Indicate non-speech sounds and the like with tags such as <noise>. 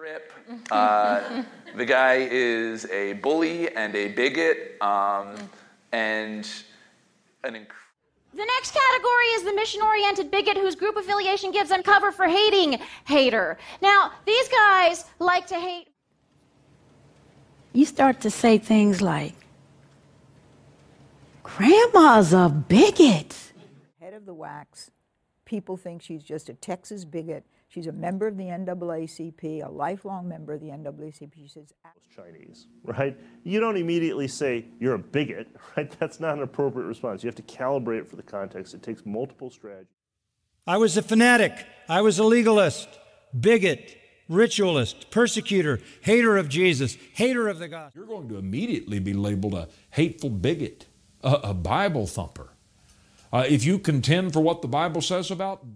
trip. Uh, the guy is a bully and a bigot um, and an inc- The next category is the mission oriented bigot whose group affiliation gives them cover for hating hater. Now, these guys like to hate. You start to say things like, Grandma's a bigot. Head of the wax. People think she's just a Texas bigot. She's a member of the NAACP, a lifelong member of the NAACP. She says, Chinese, right? You don't immediately say you're a bigot, <laughs> right? That's not an appropriate response. You have to calibrate it for the context. It takes multiple strategies. I was a fanatic. I was a legalist, bigot, ritualist, persecutor, hater of Jesus, hater of the gospel. You're going to immediately be labeled a hateful bigot, a, a Bible thumper. Uh, if you contend for what the Bible says about